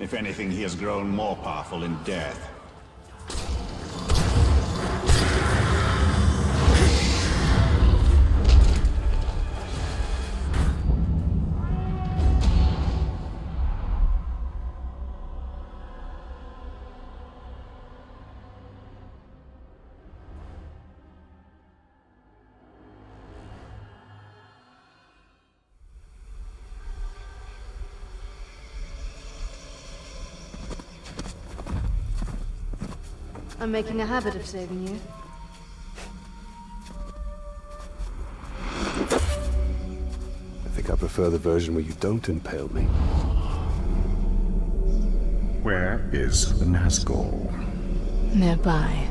If anything, he has grown more powerful in death. I'm making a habit of saving you. I think I prefer the version where you don't impale me. Where is the Nazgul? Nearby.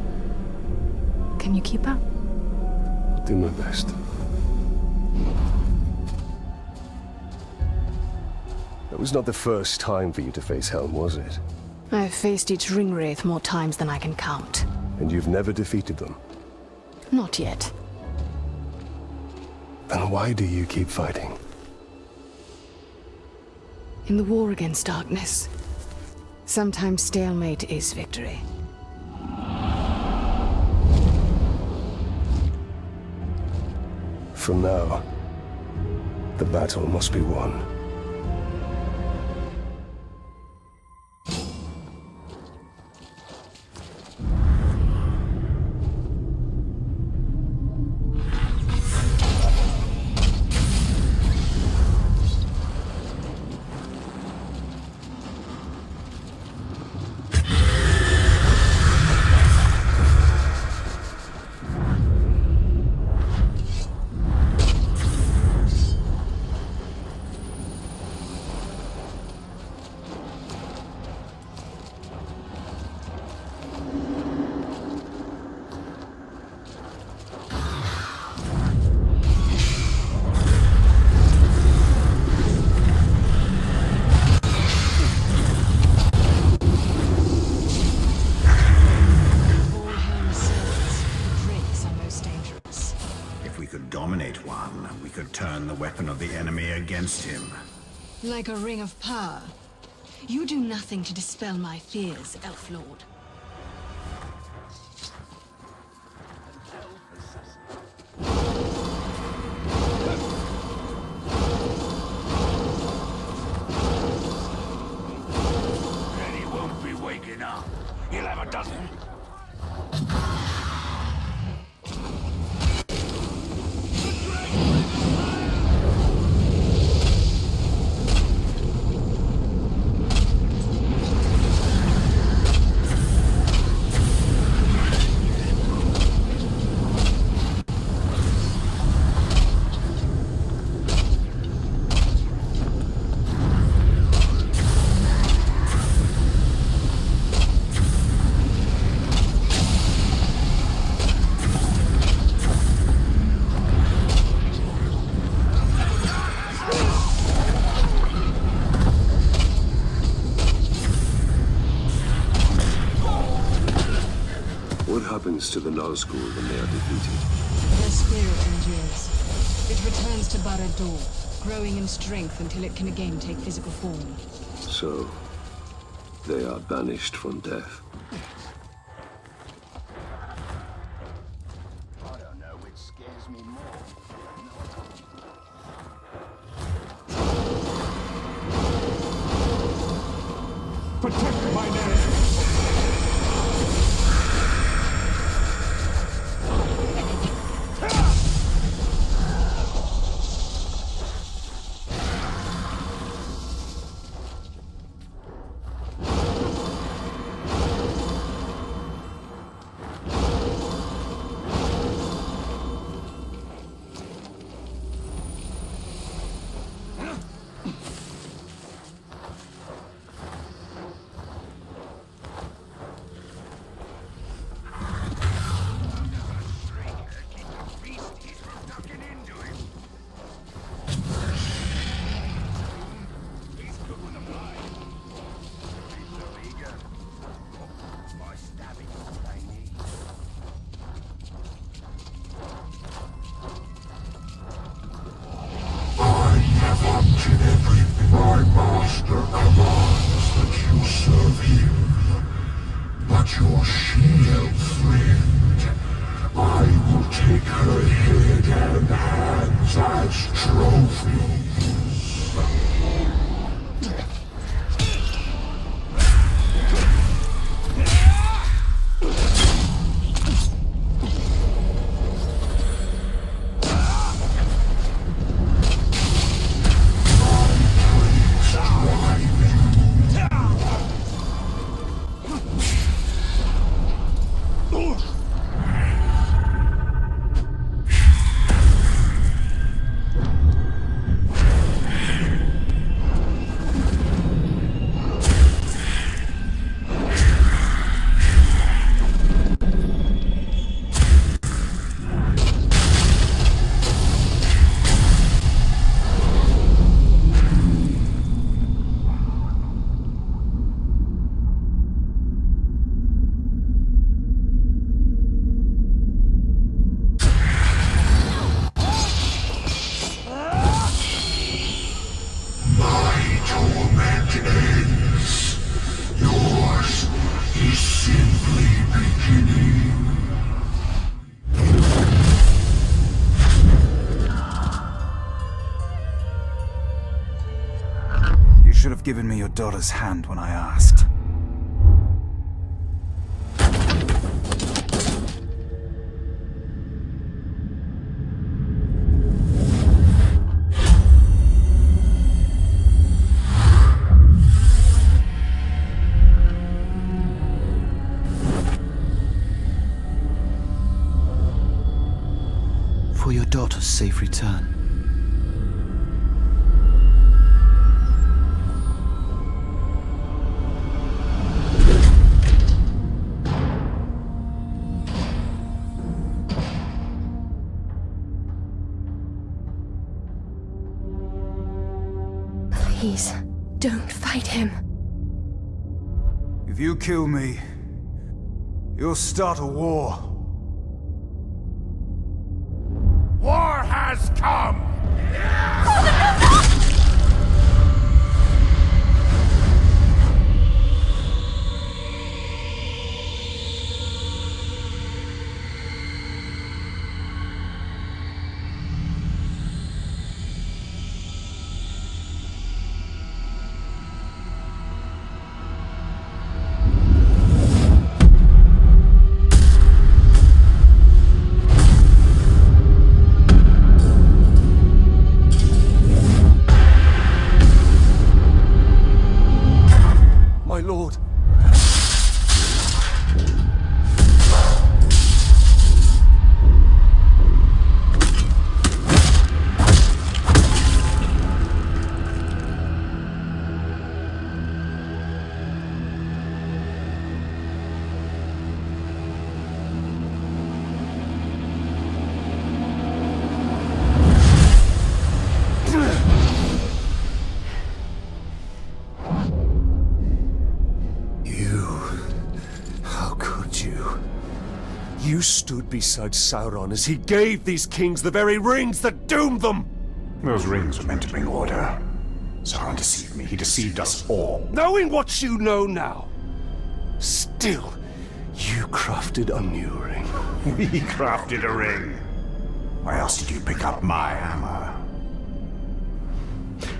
Can you keep up? I'll do my best. That was not the first time for you to face Helm, was it? I've faced each ring wraith more times than I can count. And you've never defeated them? Not yet. Then why do you keep fighting? In the war against darkness, sometimes stalemate is victory. From now, the battle must be won. The weapon of the enemy against him. Like a ring of power. You do nothing to dispel my fears, Elf Lord. And he won't be waking up. He'll have a dozen. What to the Nazgul when they are defeated? Their spirit endures. It returns to Barad-dûr, growing in strength until it can again take physical form. So, they are banished from death. I don't know which scares me more. Protect my name! Your daughter's hand when I asked. For your daughter's safe return. If you kill me, you'll start a war. War has come! My You stood beside Sauron as he gave these kings the very rings that doomed them! Those rings were meant to bring order. Sauron deceived me. He deceived us all. Knowing what you know now, still, you crafted a new ring. We crafted a ring. Why else did you pick up my hammer?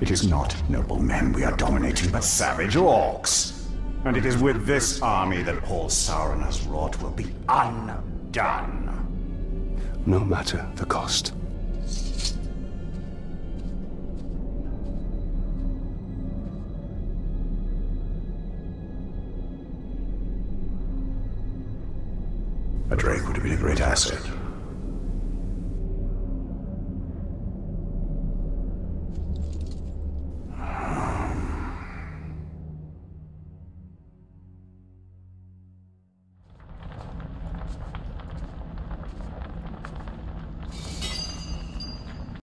It is not noble men we are dominating, but savage orcs. And it is with this army that all Sauron has wrought will be undone. No matter the cost. A Drake would have been a great asset.